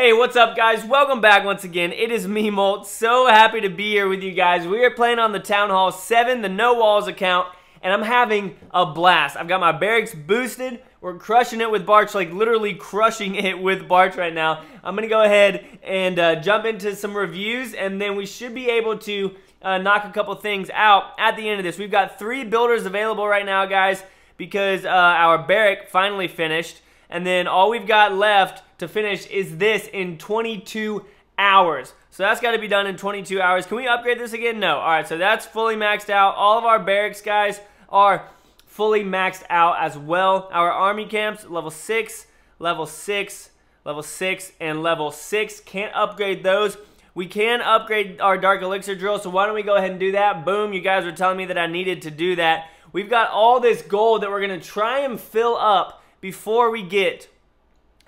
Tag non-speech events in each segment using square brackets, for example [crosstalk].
Hey, what's up guys? Welcome back once again. It is me, Molt. So happy to be here with you guys. We are playing on the Town Hall 7, the No Walls account, and I'm having a blast. I've got my barracks boosted. We're crushing it with Barch, like literally crushing it with Barch right now. I'm going to go ahead and uh, jump into some reviews, and then we should be able to uh, knock a couple things out at the end of this. We've got three builders available right now, guys, because uh, our barrack finally finished. And then all we've got left to finish is this in 22 hours. So that's got to be done in 22 hours. Can we upgrade this again? No. All right, so that's fully maxed out. All of our barracks, guys, are fully maxed out as well. Our army camps, level 6, level 6, level 6, and level 6. Can't upgrade those. We can upgrade our Dark Elixir drill, so why don't we go ahead and do that? Boom, you guys were telling me that I needed to do that. We've got all this gold that we're going to try and fill up before we get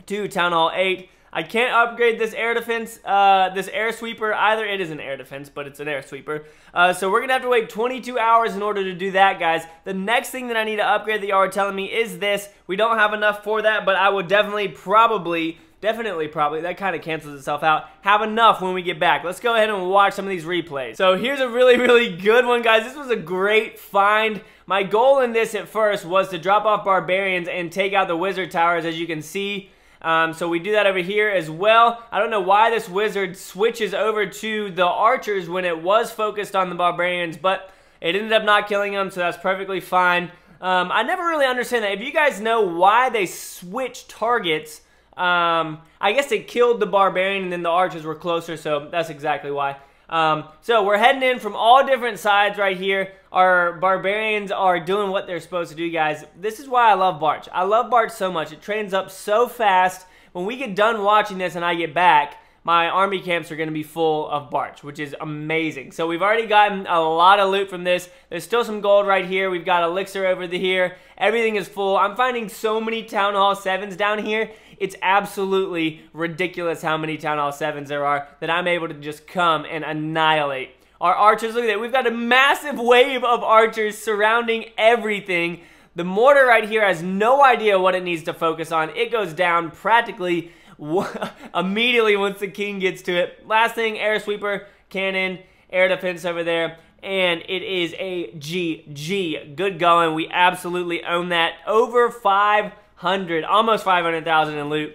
to Town Hall 8. I can't upgrade this air defense, uh, this air sweeper either. It is an air defense, but it's an air sweeper. Uh, so we're going to have to wait 22 hours in order to do that, guys. The next thing that I need to upgrade that y'all are telling me is this. We don't have enough for that, but I will definitely, probably, definitely, probably, that kind of cancels itself out, have enough when we get back. Let's go ahead and watch some of these replays. So here's a really, really good one, guys. This was a great find. My goal in this at first was to drop off Barbarians and take out the Wizard Towers, as you can see. Um, so we do that over here as well. I don't know why this Wizard switches over to the Archers when it was focused on the Barbarians, but it ended up not killing them, so that's perfectly fine. Um, I never really understand that. If you guys know why they switch targets, um, I guess it killed the Barbarian and then the Archers were closer, so that's exactly why. Um, so we're heading in from all different sides right here. Our barbarians are doing what they're supposed to do, guys. This is why I love Barch. I love Barch so much. It trains up so fast. When we get done watching this and I get back, my army camps are going to be full of Barch, which is amazing. So we've already gotten a lot of loot from this. There's still some gold right here. We've got elixir over the here. Everything is full. I'm finding so many Town Hall 7s down here. It's absolutely ridiculous how many Town Hall 7s there are that I'm able to just come and annihilate. Our archers, look at that. We've got a massive wave of archers surrounding everything. The mortar right here has no idea what it needs to focus on. It goes down practically [laughs] immediately once the king gets to it. Last thing, air sweeper, cannon, air defense over there. And it is a GG. Good going. We absolutely own that. Over 500, almost 500,000 in loot,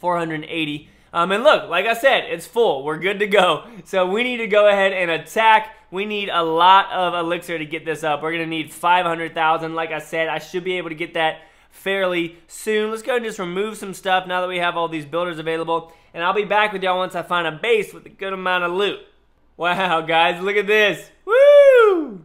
480. Um, and look, like I said, it's full. We're good to go. So we need to go ahead and attack. We need a lot of elixir to get this up. We're going to need 500,000. Like I said, I should be able to get that fairly soon. Let's go and just remove some stuff now that we have all these builders available. And I'll be back with y'all once I find a base with a good amount of loot. Wow, guys, look at this. Woo!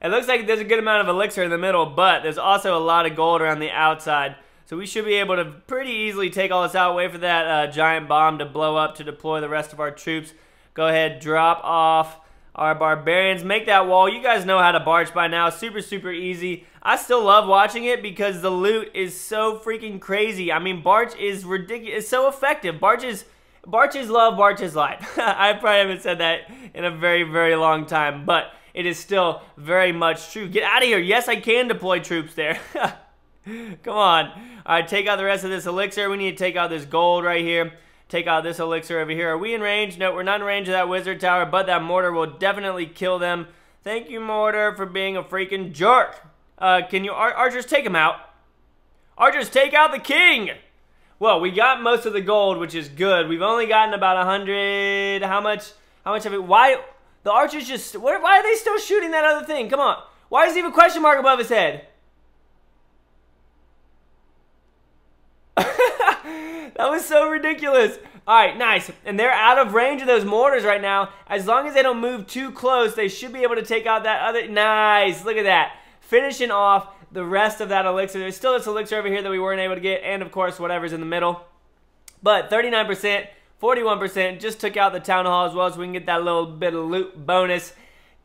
It looks like there's a good amount of elixir in the middle, but there's also a lot of gold around the outside. So we should be able to pretty easily take all this out, wait for that uh, giant bomb to blow up to deploy the rest of our troops. Go ahead, drop off our barbarians, make that wall. You guys know how to Barch by now. Super, super easy. I still love watching it because the loot is so freaking crazy. I mean, Barch is ridiculous. It's so effective. Barch is... Barch is love, Barch is life. [laughs] I probably haven't said that in a very, very long time, but it is still very much true. Get out of here. Yes, I can deploy troops there. [laughs] Come on. All right, take out the rest of this elixir. We need to take out this gold right here. Take out this elixir over here. Are we in range? No, we're not in range of that wizard tower, but that mortar will definitely kill them. Thank you, mortar, for being a freaking jerk. Uh, can you, Ar archers, take him out. Archers, take out the king. Well, we got most of the gold, which is good. We've only gotten about a hundred. How much? How much of it? Why? The archers just... Why are they still shooting that other thing? Come on. Why does he have a question mark above his head? That was so ridiculous. All right, nice. And they're out of range of those mortars right now. As long as they don't move too close, they should be able to take out that other... Nice. Look at that. Finishing off the rest of that elixir. There's still this elixir over here that we weren't able to get. And, of course, whatever's in the middle. But 39%. 41% just took out the town hall as well so we can get that little bit of loot bonus.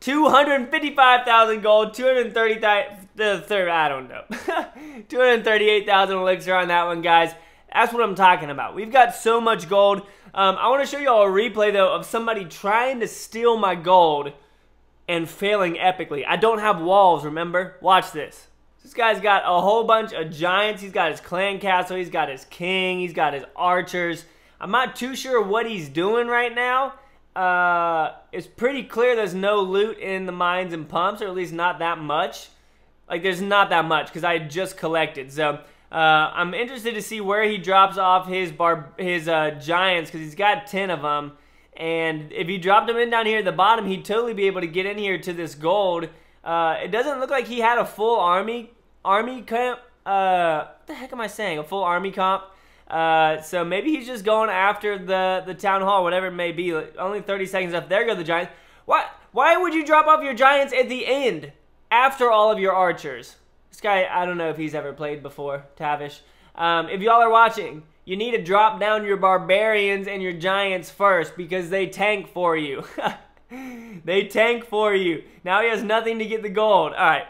255,000 gold, 230,000, the third, I don't know. [laughs] 238,000 elixir on that one, guys. That's what I'm talking about. We've got so much gold. Um, I want to show you all a replay, though, of somebody trying to steal my gold and failing epically. I don't have walls, remember? Watch this. This guy's got a whole bunch of giants. He's got his clan castle. He's got his king. He's got his archers. I'm not too sure what he's doing right now. Uh, it's pretty clear there's no loot in the mines and pumps, or at least not that much. Like, there's not that much because I just collected. So, uh, I'm interested to see where he drops off his bar his uh, giants because he's got 10 of them. And if he dropped them in down here at the bottom, he'd totally be able to get in here to this gold. Uh, it doesn't look like he had a full army army camp. Uh, what the heck am I saying? A full army comp. Uh, so maybe he's just going after the, the town hall, whatever it may be. Like, only 30 seconds left. There go the Giants. Why, why would you drop off your Giants at the end after all of your archers? This guy, I don't know if he's ever played before, Tavish. Um, if y'all are watching, you need to drop down your barbarians and your giants first because they tank for you. [laughs] they tank for you. Now he has nothing to get the gold. All right.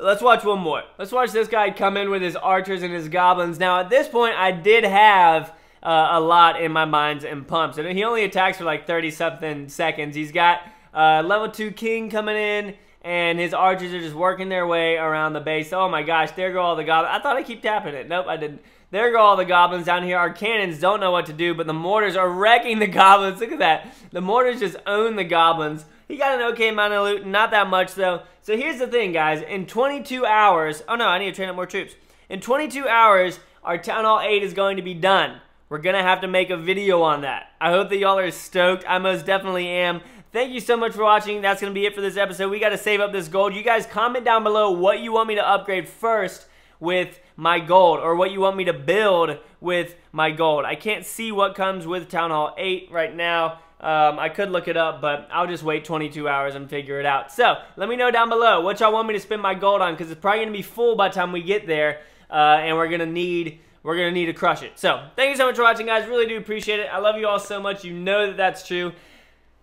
Let's watch one more. Let's watch this guy come in with his archers and his goblins. Now, at this point, I did have uh, a lot in my mines and pumps. And he only attacks for like 30-something seconds. He's got uh, level 2 king coming in, and his archers are just working their way around the base. Oh my gosh, there go all the goblins. I thought I keep tapping it. Nope, I didn't. There go all the goblins down here. Our cannons don't know what to do, but the mortars are wrecking the [laughs] goblins. Look at that. The mortars just own the goblins. He got an okay amount of loot, not that much though. So here's the thing, guys. In 22 hours, oh no, I need to train up more troops. In 22 hours, our Town Hall 8 is going to be done. We're going to have to make a video on that. I hope that y'all are stoked. I most definitely am. Thank you so much for watching. That's going to be it for this episode. We got to save up this gold. You guys comment down below what you want me to upgrade first with my gold or what you want me to build with my gold. I can't see what comes with Town Hall 8 right now. Um, I could look it up, but I'll just wait 22 hours and figure it out. So, let me know down below what y'all want me to spend my gold on, because it's probably going to be full by the time we get there, uh, and we're going to need... We're going to need to crush it. So, thank you so much for watching, guys. Really do appreciate it. I love you all so much. You know that that's true.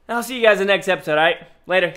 And I'll see you guys in the next episode, all right? Later.